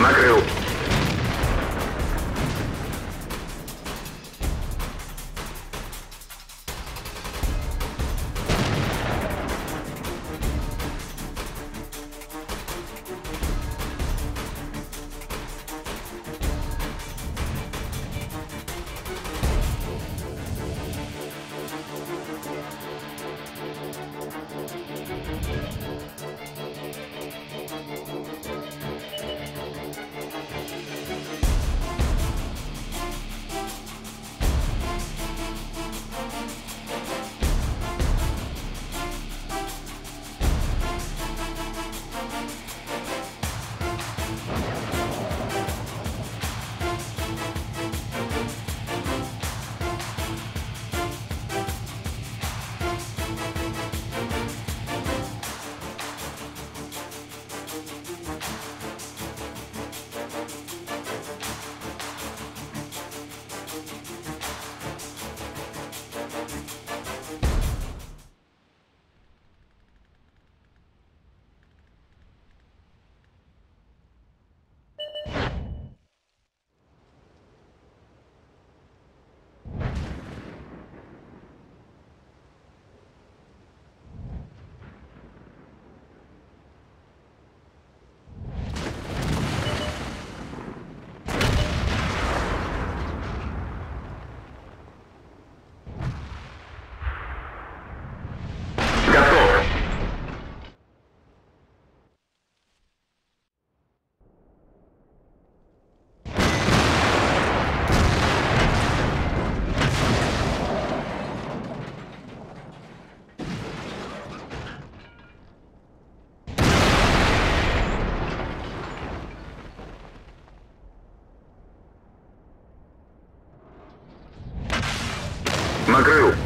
Накрыл. Накрыл.